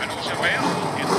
and also Wales.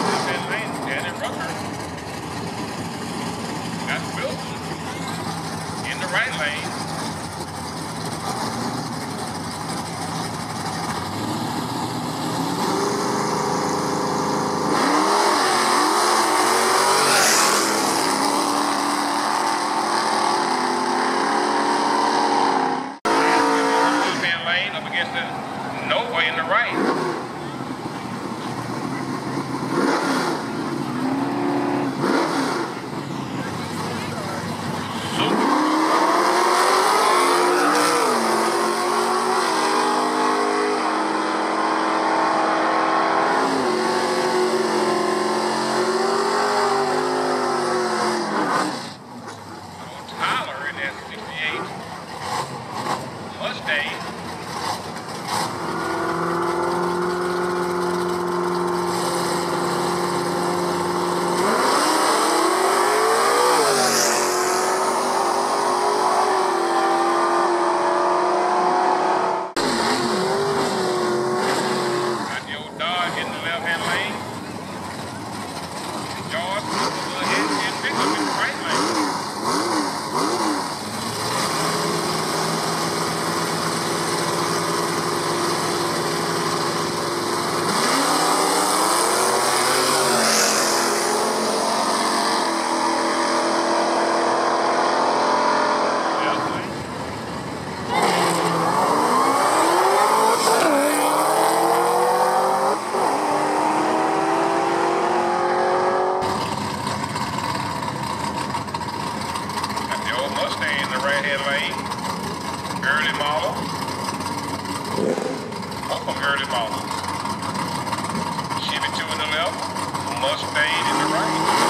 early model. Couple early. Chevy 2 in the left, Mustang in the right.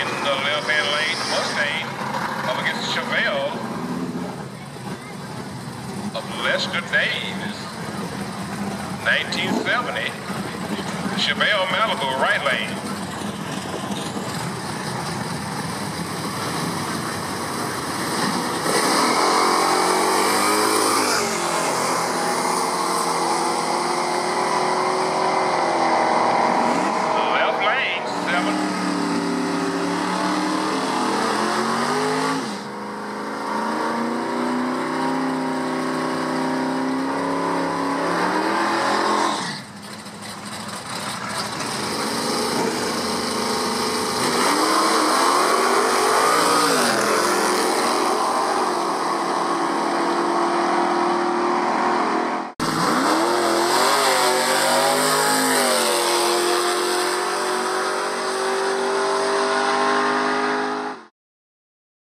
in the left Chevelle of Lester Davis. 1970, Chevelle Malibu, right lane.